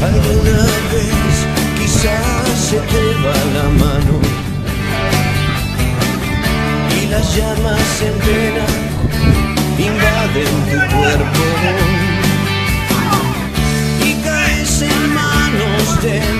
Alguna vez quizás se te va la mano y las llamas en pena invaden tu cuerpo. Y caes en manos de